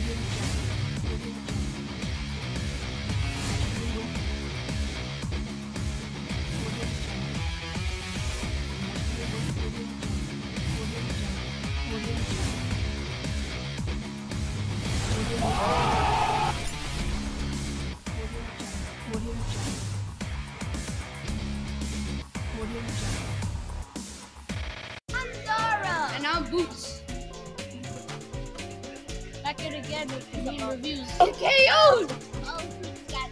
And Back again with the reviews. Okay, oh!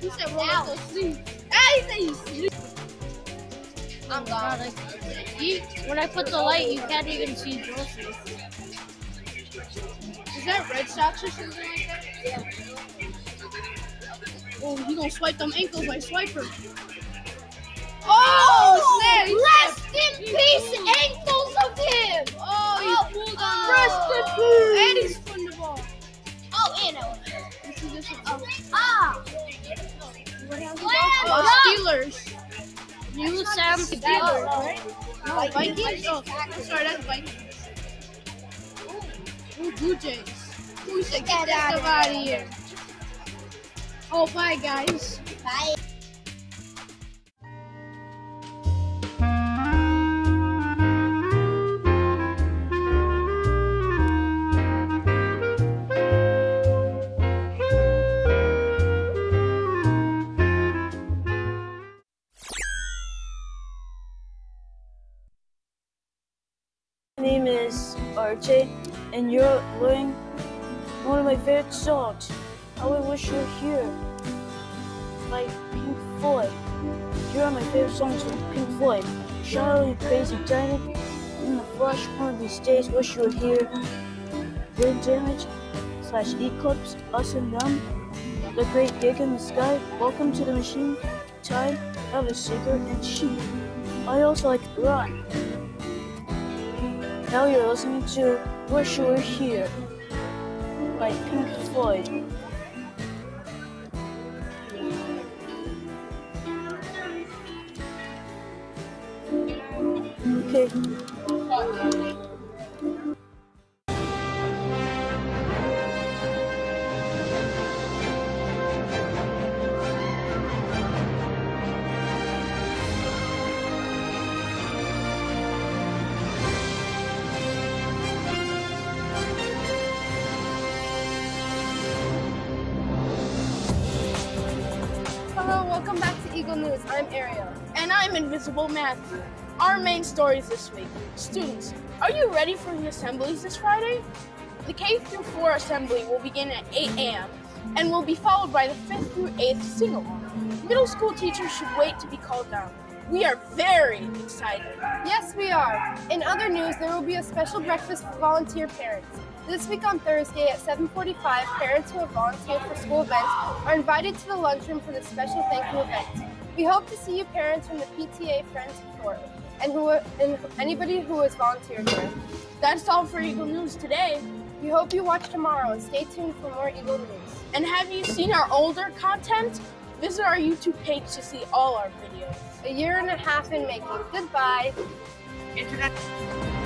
He said roll up those sleeves. Ah, he said you sleep. I'm God, gone. I- you, when I put the light, you can't even see Joseph. Is that Red Sox or something like that? Yeah. Oh, you gonna swipe them ankles like Swiper. Oh, snap! he Rest in peace, ankles of him! Oh, Steelers. You Sam Steelers, right? No, Vikings? Oh, sorry, that's Vikings. Ooh, Blue Jays. We should get Get out of here. Oh, bye, guys. Bye. Name is RJ, and you're learning one of my favorite songs. How I Wish You Were Here by Pink Floyd. Here are my favorite songs from Pink Floyd. Shout out, you crazy diamond. In the flesh, one of these days, wish you were here. Brain damage slash eclipse, us and them. The great gig in the sky. Welcome to the machine. Time, have a cigarette and she. I also like to run. Now you're listening to Wish You Were Here by Pink Floyd. Okay. Eagle News. I'm Ariel. And I'm Invisible Matthew. Our main stories this week. Students, are you ready for the assemblies this Friday? The K through 4 assembly will begin at 8 a.m. and will be followed by the 5th through 8th sing along. Middle school teachers should wait to be called down. We are very excited. Yes, we are. In other news, there will be a special breakfast for volunteer parents. This week on Thursday at 7:45, parents who have volunteered for school events are invited to the lunchroom for the special thank you event. We hope to see you parents from the PTA Friends Thornton and who and anybody who has volunteered here. That's all for Eagle News today. We hope you watch tomorrow and stay tuned for more Eagle News. And have you seen our older content? Visit our YouTube page to see all our videos. A year and a half in making. Goodbye. Internet.